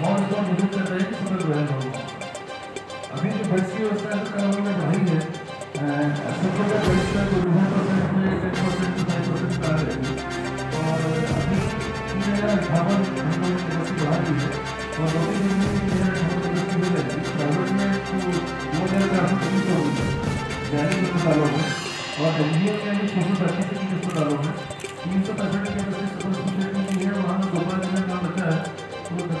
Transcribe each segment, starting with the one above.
बहुत मदद कर रहे हैं समझ रहे लोगों अभी जो बेड्स की व्यवस्था है सरकार ने बढ़ाई है सबको का बेड्स का टूरिज़्म परसेंट में ten percent to five percent करा रहेगी और अभी तीन हज़ार अठावन हम लोगों बढ़ा दी है। और तीन दिन में तीन हज़ार अठावन कैपेसिटी हो। जाएगी प्राइवेट में तो दो हज़ार चार तीन सौ जारी अस्पतालों में और एन में भी छः सौ पैंतीस तीन अस्पतालों में तीन सौ पैंसठ की कैपेसिटी सुपर स्पेशलिटी है, वहाँ में दो पाँच दिन काम बचा है। तो जब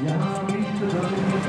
यहाँ रुपये